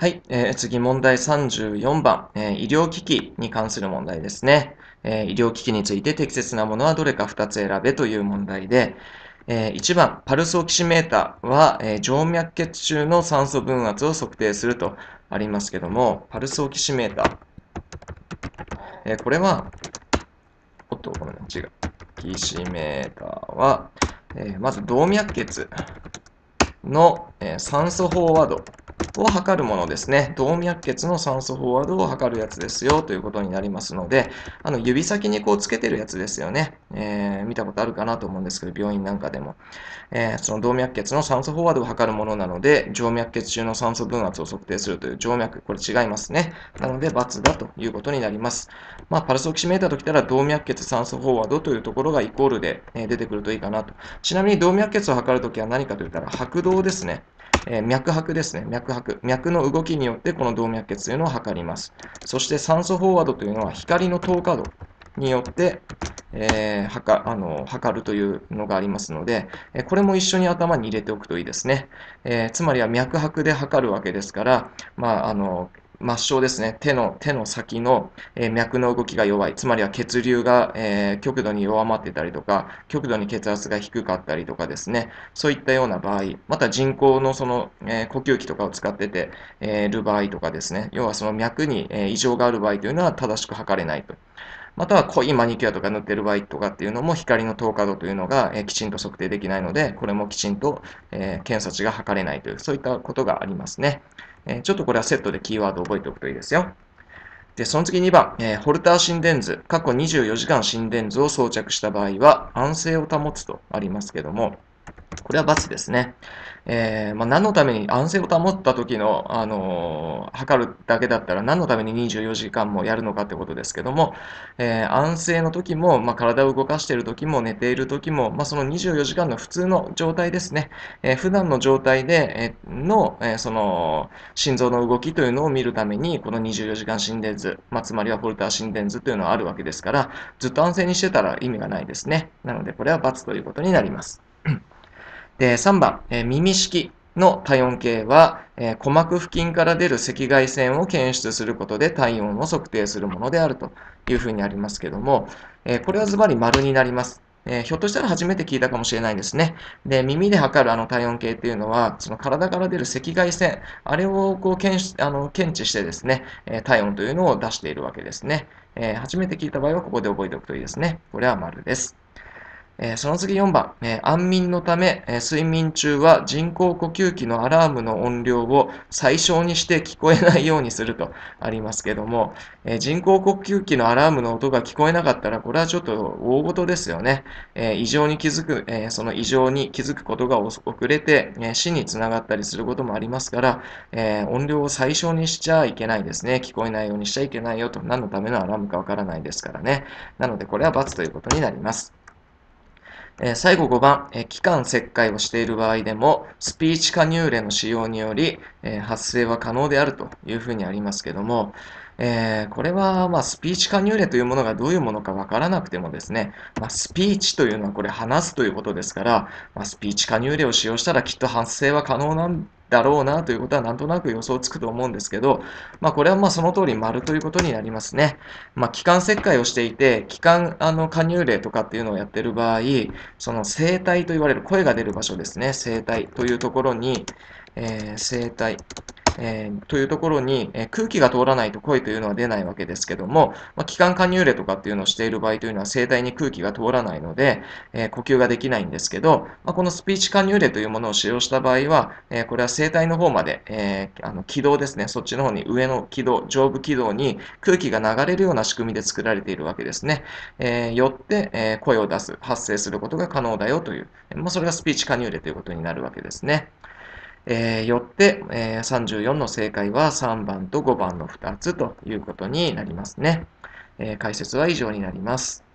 はい、えー、次問題34番、えー、医療機器に関する問題ですね、えー、医療機器について適切なものはどれか2つ選べという問題で、えー、1番、パルスオキシメーターは、えー、静脈血中の酸素分圧を測定するとありますけども、パルスオキシメーター。えー、これは、おっと、ごめんな、違う。キシメーターは、えー、まず動脈血の、えー、酸素飽和度を測るものですね。動脈血の酸素飽和度を測るやつですよということになりますので、あの指先にこうつけてるやつですよね。えー、見たことあるかなと思うんですけど、病院なんかでも。えー、その動脈血の酸素飽和度を測るものなので、静脈血中の酸素分圧を測定するという静脈、これ違いますね。なので、×だということになります。まあ、パルスオキシメーターときたら、動脈血酸素飽和度というところがイコールで、出てくるといいかなと。ちなみに動脈血を測るときは何かといったら、拍動ですね。えー、脈拍ですね。脈拍。脈の動きによってこの動脈血というのを測ります。そして酸素飽和度というのは光の透過度によって、えー、測あの測るというのがありますので、えこれも一緒に頭に入れておくといいですね。えー、つまりは脈拍で測るわけですから、まあ、あの末梢ですね。手の、手の先の、え、脈の動きが弱い。つまりは血流が、え、極度に弱まってたりとか、極度に血圧が低かったりとかですね。そういったような場合、また人工のその、え、呼吸器とかを使ってて、えー、る場合とかですね。要はその脈に、え、異常がある場合というのは正しく測れないと。または濃いマニキュアとか塗ってる場合とかっていうのも光の透過度というのが、えきちんと測定できないので、これもきちんと、え検査値が測れないという、そういったことがありますね。えちょっとこれはセットでキーワードを覚えておくといいですよ。で、その次2番、えホルター心電図、過去24時間心電図を装着した場合は安静を保つとありますけども、これは×ですね。えー、まあ、何のために安静を保った時の、あのー、測るだけだったら何のために24時間もやるのかってことですけども、えー、安静の時も、まあ、体を動かしている時も寝ている時も、まあ、その24時間の普通の状態ですね、えー、普段の状態で、えの、えその心臓の動きというのを見るためにこの24時間心電図、ま、つまりはホルター心電図というのはあるわけですからずっと安静にしてたら意味がないですね。なのでこれは×ということになります。で、3番、えー、耳式の体温計は、えー、鼓膜付近から出る赤外線を検出することで体温を測定するものであるというふうにありますけども、えー、これはズバリ丸になります。えー、ひょっとしたら初めて聞いたかもしれないですね。で、耳で測るあの体温計っていうのは、その体から出る赤外線、あれをこう検あの検知してですね、え体温というのを出しているわけですね。え初めて聞いた場合はここで覚えておくといいですね。これは丸です。えその次4番、え安眠のため、え睡眠中は人工呼吸器のアラームの音量を最小にして聞こえないようにするとありますけども、え人工呼吸器のアラームの音が聞こえなかったら、これはちょっと大事ですよね。え異常に気づく、えその異常に気づくことが遅れて、え死につながったりすることもありますから、え音量を最小にしちゃいけないですね。聞こえないようにしちゃいけないよと、何のためのアラームかわからないですからね。なので、これは×ということになります。え最後5番、え気管切開をしている場合でも、スピーチ加入例の使用により、え発生は可能であるというふうにありますけども、えー、これは、まあ、スピーチ加入例というものがどういうものかわからなくてもですね、まあ、スピーチというのはこれ話すということですから、まあ、スピーチ加入例を使用したらきっと発生は可能なんだろうなということはなんとなく予想つくと思うんですけど、まあ、これはまあその通り丸ということになりますね。まあ、気管切開をしていて、気管あの加入例とかっていうのをやってる場合、その声帯と言われる声が出る場所ですね、声帯というところに、えー、声帯、えー、というところに、えー、空気が通らないと声というのは出ないわけですけども、まあ、気管加入例とかっていうのをしている場合というのは声帯に空気が通らないので、えー、呼吸ができないんですけど、まあ、このスピーチ加入例というものを使用した場合は、えこれは声帯の方まで、えあの軌道ですね、そっちの方に上の軌道、上部軌道に空気が流れるような仕組みで作られているわけですね。えよって、え声を出す、発生することが可能だよという、まあ、それがスピーチ加入例ということになるわけですね。えー、よって、えー、34の正解は3番と5番の2つということになりますね。えー、解説は以上になります。